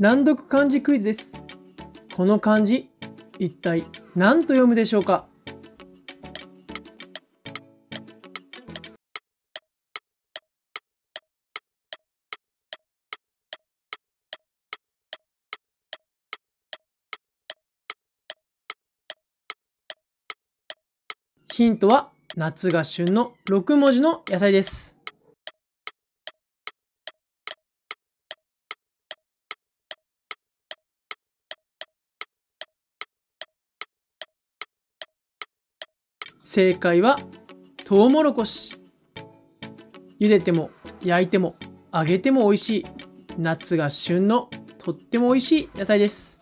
難読漢字クイズです。この漢字、一体何と読むでしょうか？ヒントは夏が旬の6文字の野菜です。正解はトウモロコシ。茹でても焼いても揚げても美味しい夏が旬のとっても美味しい野菜です。